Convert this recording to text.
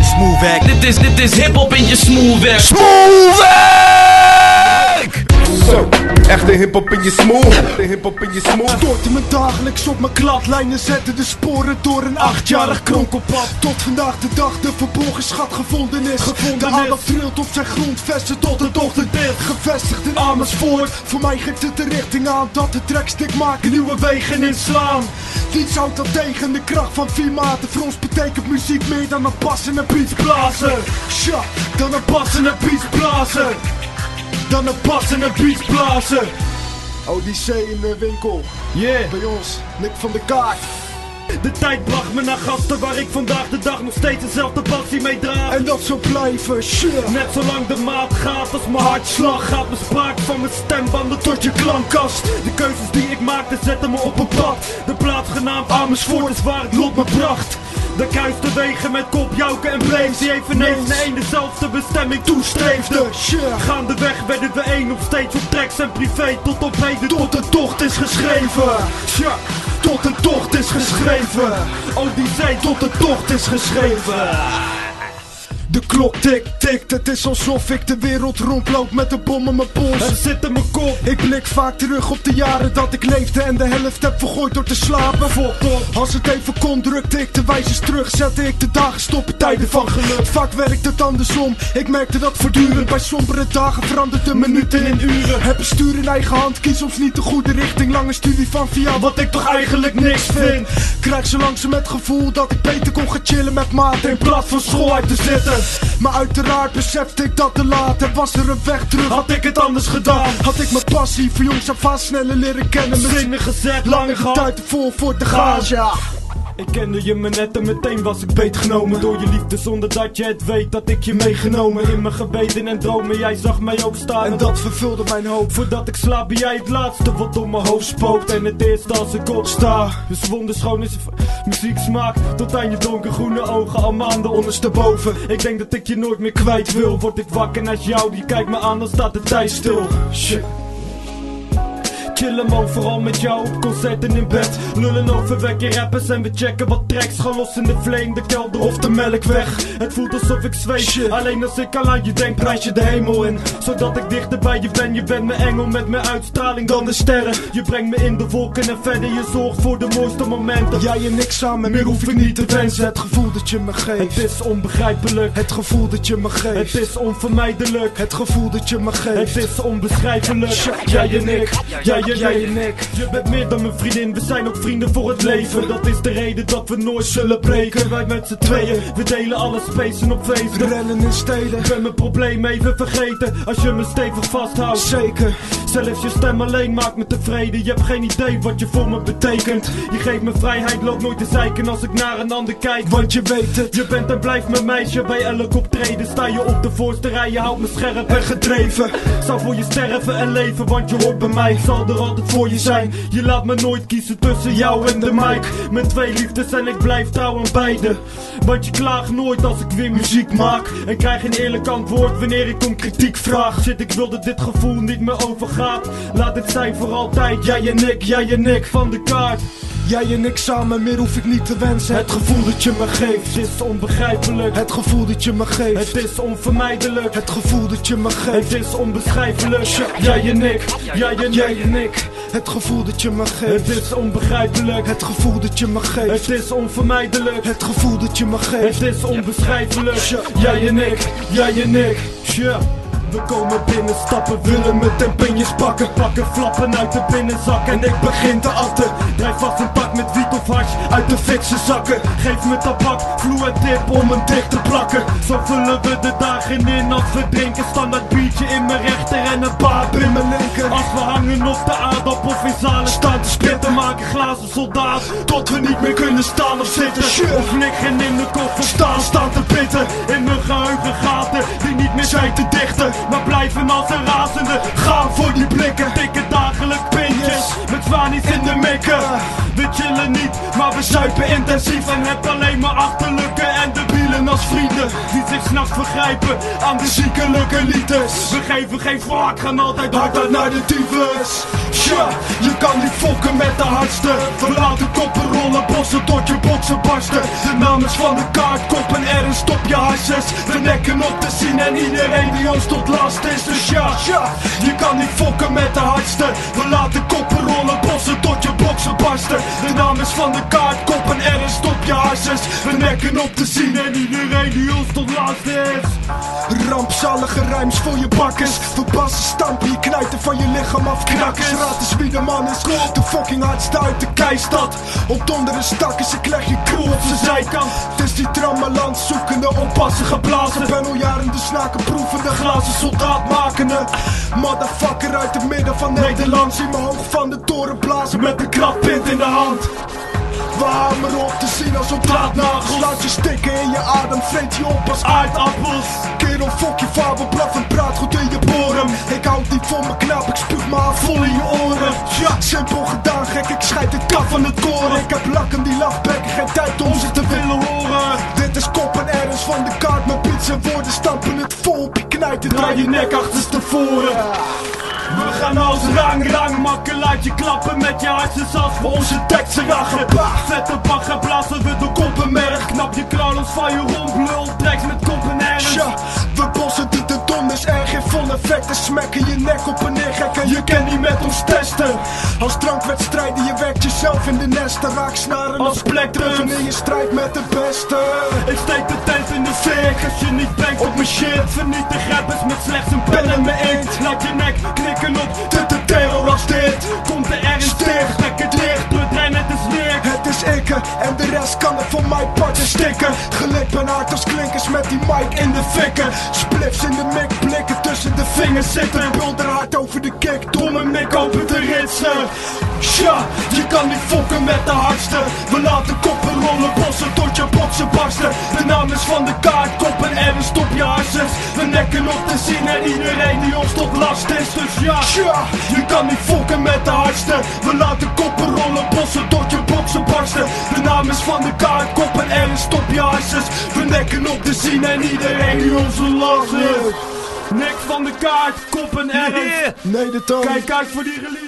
smooth. Dit is, dit is hip-hop in je smooth werk. Zo, echte hip-hop in je smooth. Echte hip-hop in je smooth. Stortte me dagelijks op mijn kladlijnen Zette de sporen door een achtjarig kronkelpad Tot vandaag de dag de verborgen schat gevonden is. De aandacht trilt op zijn grondvesten tot het ochtendbeeld. Gevestigd in Amersfoort. Voor mij geeft het de richting aan Dat de trekstik maken nieuwe wegen inslaan. Niets houdt dat tegen de kracht van vier maten? Voor ons betekent muziek meer dan een passende beats blazen Tja, dan een passende beats blazen dan een passende beats blazen. Odyssee in de winkel. Yeah. Bij ons, Nick van de Kaart. De tijd bracht me naar gasten waar ik vandaag de dag nog steeds dezelfde passie mee draag. En dat zal blijven, shit. Net zolang de maat gaat als mijn hartslag gaat mijn spraak van mijn stembanden tot je klankkast. De keuzes die ik maakte zetten me op een pad. De plaats genaamd Amersfoort is waar het lot me bracht. De kuiste wegen met kop, jouken en blames Die eveneens naar één dezelfde bestemming toestreefde Gaandeweg werden we één op steeds op tracks en privé. Tot op heden tot de tocht is geschreven. Tja, tot de tocht is geschreven. Oh die zei tot de tocht is geschreven de klok tikt, tikt, het is alsof ik de wereld rondloop met een bom in mijn pols. Het zit in mijn kop. Ik blik vaak terug op de jaren dat ik leefde en de helft heb vergooid door te slapen. Volop. Als het even kon, drukte ik de wijzers terug, zette ik de dagen stoppen, tijden van geluk. Vaak werkt het andersom, ik merkte dat voortdurend. Bij sombere dagen verandert de minuten in uren. Heb een stuur in eigen hand, kies soms niet de goede richting. Lange studie van via wat ik toch eigenlijk niks vind. Krijg zo langzaam het gevoel dat ik beter kon gaan chillen met maat in plaats van school uit te zitten. Maar uiteraard besefte ik dat te laat. En was er een weg terug, had ik het anders gedaan Had ik mijn passie voor jongs af aan sneller leren kennen. Mijn zinnen gezet, lange tijd ervoor voor te gaan ja. Ik kende je me net en meteen was ik beetgenomen Door je liefde zonder dat je het weet dat ik je meegenomen In mijn gebeden en dromen, jij zag mij ook staan En dat vervulde mijn hoop. Voordat ik slaap ben jij het laatste wat door mijn hoofd spookt. En het eerste als ik opsta Dus wonderschoon is muziek smaak Tot aan je donkergroene ogen al maanden ondersteboven. Ik denk dat ik je nooit meer kwijt wil. Word ik wakker naast jou, die kijkt me aan dan staat de tijd stil. Shit chillen overal met jou op concerten in bed. Lullen over wekken rappers en we checken wat tracks. Gaan los in de flame, de kelder of de melkweg Het voelt alsof ik zweef Alleen als ik al aan je denk prijs je de hemel in. Zodat ik dichter bij je ben Je bent mijn engel met mijn uitstraling dan de sterren. Je brengt me in de wolken en verder Je zorgt voor de mooiste momenten. Jij en ik samen, meer hoef ik niet te wensen. Het gevoel dat je me geeft. Het is onbegrijpelijk. Het gevoel dat je me geeft. Het is onvermijdelijk. Het gevoel dat je me geeft. Het is onbeschrijfelijk. Jij en ik, jij en jij en ik Je bent meer dan mijn vriendin, we zijn ook vrienden voor het leven. Dat is de reden dat we nooit zullen breken. Wij met z'n tweeën, we delen alle spacen op feesten. Rennen in steden, ik ben mijn probleem even vergeten. Als je me stevig vasthoudt. Zeker, zelfs je stem alleen maakt me tevreden. Je hebt geen idee wat je voor me betekent. Je geeft me vrijheid, loop nooit te zeiken als ik naar een ander kijk. Want je weet het, je bent en blijft mijn meisje. Bij elk optreden sta je op de voorste rij. Je houdt me scherp en gedreven. Zou voor je sterven en leven, want je hoort bij mij. Ik zal er voor je zijn Je laat me nooit kiezen tussen jou en de mic. Mijn twee liefdes en ik blijf trouw aan beide. Want je klaagt nooit als ik weer muziek maak. En krijg een eerlijk antwoord wanneer ik om kritiek vraag. Shit, ik wil dat dit gevoel niet meer overgaat Laat het zijn voor altijd, jij en ik, jij en ik. Van de kaart Jij en ik samen, meer hoef ik niet te wensen. Het gevoel dat je me geeft is onbegrijpelijk. Het gevoel dat je me geeft Het is onvermijdelijk. Het gevoel dat je me geeft Het is onbeschrijfelijk. Jij en ik, jij en, jij en ik. Het gevoel dat je me geeft Het is onbegrijpelijk. Het gevoel dat je me geeft Het is onvermijdelijk. Het gevoel dat je me geeft Het is onbeschrijfelijk. Jij en ik, jij en ik. Yeah. We komen binnen, stappen, willen met tempinjes pakken. Pakken flappen uit de binnenzak. En ik begin te atten. Drijf vast een pak met wiet of hash uit de fikse zakken. Geef me tabak, vloe en dip om een dicht te plakken. Zo vullen we de dagen in als we drinken. Standaard biertje in mijn rechter en een baap in mijn linker. Als we hangen op de aardappel of in zalen staan te spitten Maken glazen soldaat, tot we niet meer kunnen staan of zitten. Of liggen in de koffer staan, staan te pitten. In mijn geheugen meer zijn te dichten maar blijven als een razende Gaan voor die blikken, dikke dagelijks pintjes Met zwaanies in de mikken. We chillen niet, maar we zuipen intensief En heb alleen maar achterlijke en de als vrienden Die zich s'nachts vergrijpen aan de ziekelijke elites. We geven geen fuck, gaan altijd hard uit naar de tyfus. Tja, je kan niet fokken met de hardste. Verlaat de koppen rollen, bossen tot je boksen barsten. De naam is van de kaart, kop en er stop je harses. De nekken op te zien en iedereen die ons tot last is. Dus ja, ja, je kan niet fokken met de hardste. Verlaat de koppen rollen, bossen tot je boksen barsten. De naam is van de kaart, kop er harses. We nekken op te zien en iedereen die ons tot last is. Rampzalige rijms voor je bakkers. Verbassen stampen, je knijten van je lichaam af knakkers. Raad eens wie de man is. De fucking hardste uit de keistad. Op donderen stakkers, ik leg je crew op zijn zijkant. Het is die trammeland zoekende, oppassen geblazen. Ben al jaren de snaken proevende, glazen soldaat makende. Motherfucker uit het midden van Nederland. Zie me hoog van de toren blazen met een kratpint in de hand. We hamer op te zien als op draadnagels Laat je stikken in je adem, vreet je op als aardappels. Kerel, fok je vader, blaffend praat goed in je boren. Ik houd niet voor me knap, ik spuug me aan vol in je oren. Ja, simpel gedaan, gek, ik scheid het kaf van het koren. Ik heb lakken die lachbekken, geen tijd om ze te willen horen. Dit is kop en ergens van de kaart, mijn pizza woorden stampen het vol op je knijt Draai je nek achterstevoren we gaan als rang, rang, makken, laat je klappen met je hartjes als we onze teksten rachen. Vette bagger blazen we de koppenmerk, knap je klauwels van je romplul, treks met koppen ergens. Ja, we bossen de, de donders en geen vol effecten, smekken je nek op een neer, gek en je kan niet met ons testen. Als drankwedstrijden, je werkt jezelf in de nesten, raak snaren als plekdrums. Wanneer je strijdt met de beste. Ik steek de tent in de fik als je niet brengt op mijn shit. Vernietig rappers met slechts een pen en mijn inkt. Laat je nek knikken op de, en de rest kan er voor mij parten stikken. Gelijk ben hard als klinkers met die mic in de fikken. Spliffs in de mik, blikken tussen de vingers zitten. Bulder hard over de kick, mijn mik open te ritsen. Ja, je kan niet fokken met de hardste. We laten koppen rollen, bossen tot je boksen barsten. De naam is van de kaart, kop en er stop je harses. We nekken op te zien en iedereen die ons tot last is. Dus ja, je kan niet fokken met de hardste. We laten koppen rollen, bossen tot. De van de kaart, kop en stop je harses. We nekken op te zien en iedereen die ons tot last is. Nek van de kaart, kop en ernst. Nee, de toon. Kijk uit voor die release.